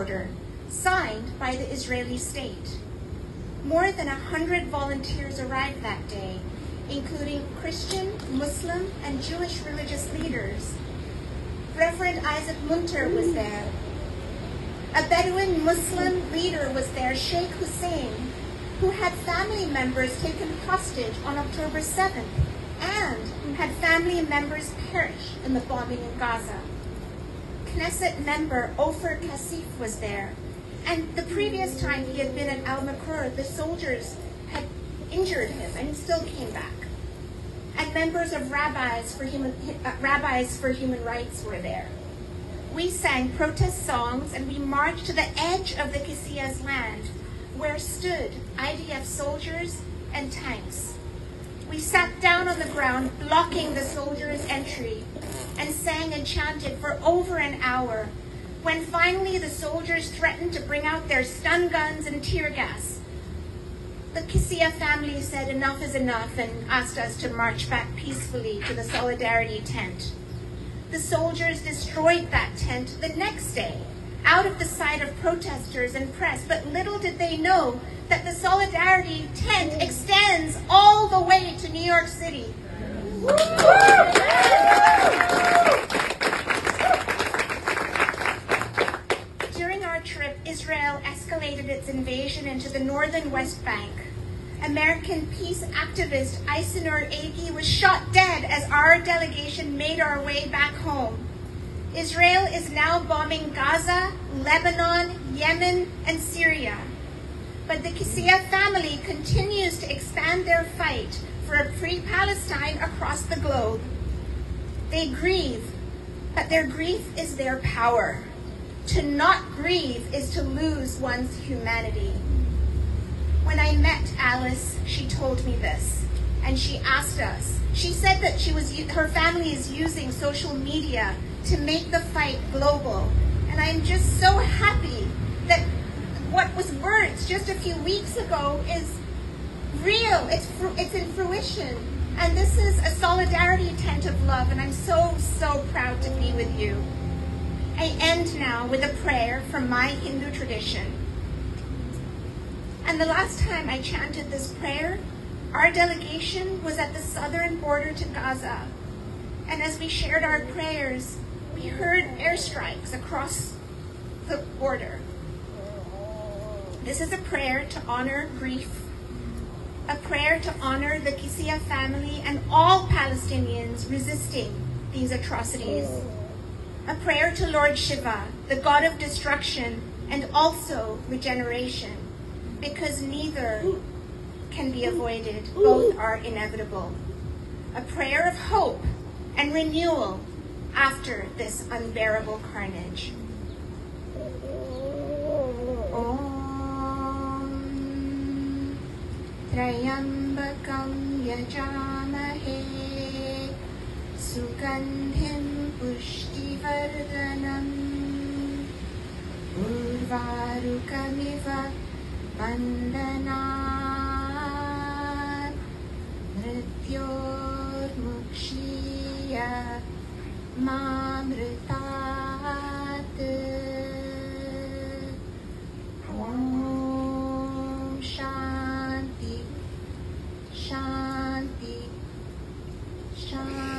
border, signed by the Israeli state. More than a hundred volunteers arrived that day, including Christian, Muslim, and Jewish religious leaders. Reverend Isaac Munther was there. A Bedouin Muslim leader was there, Sheikh Hussein, who had family members taken hostage on October 7th and who had family members perish in the bombing in Gaza. Knesset member Ofer Kasif was there, and the previous time he had been at Al Makhrour, the soldiers had injured him and he still came back. And members of rabbis for human, uh, rabbis for human rights were there. We sang protest songs and we marched to the edge of the Kisiya's land where stood IDF soldiers and tanks. We sat down on the ground, blocking the soldiers' entry, and sang and chanted for over an hour, when finally the soldiers threatened to bring out their stun guns and tear gas. The Kisiya family said enough is enough and asked us to march back peacefully to the Solidarity tent. The soldiers destroyed that tent the next day out of the sight of protesters and press, but little did they know that the Solidarity tent extends all the way to New York City. During our trip, Israel escalated its invasion into the northern West Bank. American peace activist Aysenur Eygi was shot dead as our delegation made our way back home. Israel is now bombing Gaza, Lebanon, Yemen, and Syria. But the Kisiya family continues to expand their fight for a free Palestine across the globe. They grieve, but their grief is their power. To not grieve is to lose one's humanity. When I met Alice, she told me this, and she asked us. She said that she was her family is using social media to make the fight global. And I'm just so happy that what was words just a few weeks ago is real. It's, it's in fruition. And this is a solidarity tent of love, and I'm so, so proud to be with you. I end now with a prayer from my Hindu tradition. And the last time I chanted this prayer, our delegation was at the southern border to Gaza. And as we shared our prayers, we heard airstrikes across the border. This is a prayer to honor grief, a prayer to honor the Kisiya family and all Palestinians resisting these atrocities. A prayer to Lord Shiva, the god of destruction and also regeneration, because neither can be avoided, both are inevitable. A prayer of hope and renewal after this unbearable carnage. Om Trayambakam Yajamahe Sugandhim Pushtivardhanam Urvarukamiva Bandanat मामृतात्। ॐ शान्ति शान्ति शान्ति।